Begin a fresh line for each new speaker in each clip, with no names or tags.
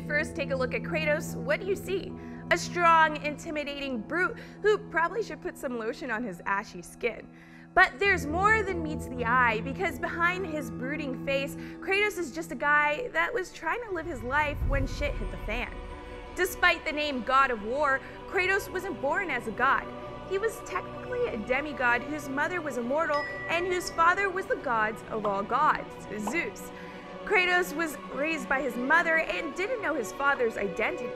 you first take a look at Kratos, what do you see? A strong, intimidating brute who probably should put some lotion on his ashy skin. But there's more than meets the eye because behind his brooding face, Kratos is just a guy that was trying to live his life when shit hit the fan. Despite the name God of War, Kratos wasn't born as a god. He was technically a demigod whose mother was immortal and whose father was the gods of all gods, Zeus. Kratos was raised by his mother and didn't know his father's identity.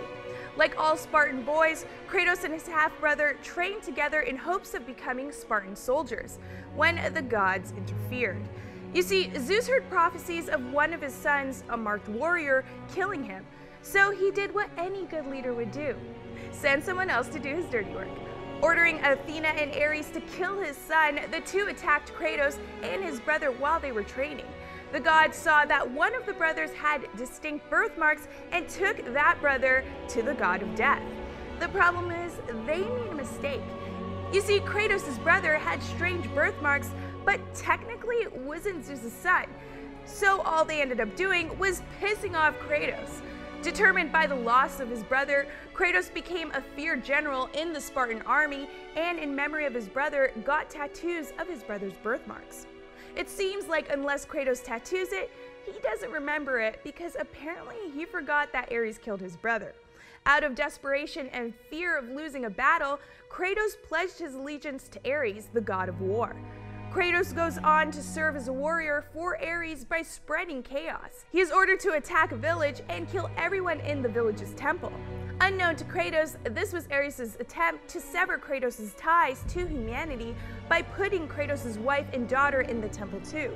Like all Spartan boys, Kratos and his half-brother trained together in hopes of becoming Spartan soldiers, when the gods interfered. You see, Zeus heard prophecies of one of his sons, a marked warrior, killing him, so he did what any good leader would do, send someone else to do his dirty work. Ordering Athena and Ares to kill his son, the two attacked Kratos and his brother while they were training. The gods saw that one of the brothers had distinct birthmarks and took that brother to the god of death. The problem is, they made a mistake. You see, Kratos' brother had strange birthmarks, but technically wasn't Zeus' son. So all they ended up doing was pissing off Kratos. Determined by the loss of his brother, Kratos became a feared general in the Spartan army and, in memory of his brother, got tattoos of his brother's birthmarks. It seems like unless Kratos tattoos it, he doesn't remember it because apparently he forgot that Ares killed his brother. Out of desperation and fear of losing a battle, Kratos pledged his allegiance to Ares, the god of war. Kratos goes on to serve as a warrior for Ares by spreading chaos. He is ordered to attack a village and kill everyone in the village's temple. Unknown to Kratos, this was Ares' attempt to sever Kratos' ties to humanity by putting Kratos' wife and daughter in the temple too.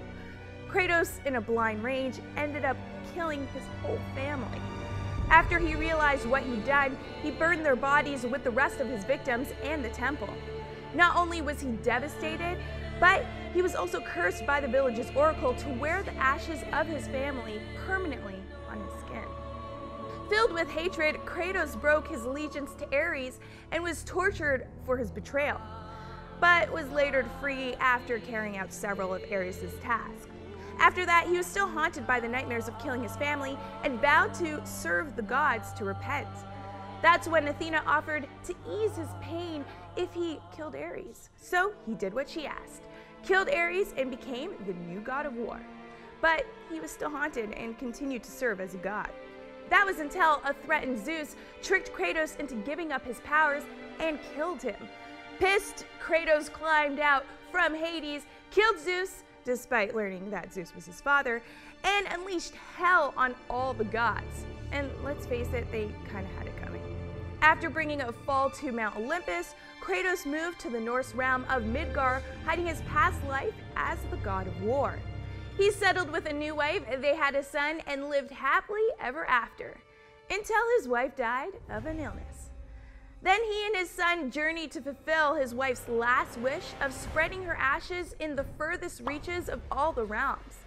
Kratos, in a blind rage, ended up killing his whole family. After he realized what he'd done, he burned their bodies with the rest of his victims and the temple. Not only was he devastated, he was also cursed by the village's oracle to wear the ashes of his family permanently on his skin. Filled with hatred, Kratos broke his allegiance to Ares and was tortured for his betrayal, but was later free after carrying out several of Ares' tasks. After that, he was still haunted by the nightmares of killing his family and vowed to serve the gods to repent. That's when Athena offered to ease his pain if he killed Ares. So he did what she asked killed Ares, and became the new god of war. But he was still haunted and continued to serve as a god. That was until a threatened Zeus tricked Kratos into giving up his powers and killed him. Pissed, Kratos climbed out from Hades, killed Zeus, despite learning that Zeus was his father, and unleashed hell on all the gods. And let's face it, they kind of had it coming. After bringing a fall to Mount Olympus, Kratos moved to the Norse realm of Midgard, hiding his past life as the god of war. He settled with a new wife, they had a son, and lived happily ever after, until his wife died of an illness. Then he and his son journeyed to fulfill his wife's last wish of spreading her ashes in the furthest reaches of all the realms.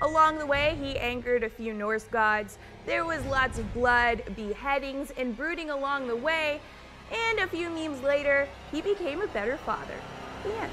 Along the way, he angered a few Norse gods. There was lots of blood, beheadings, and brooding along the way, and a few memes later, he became a better father. The end.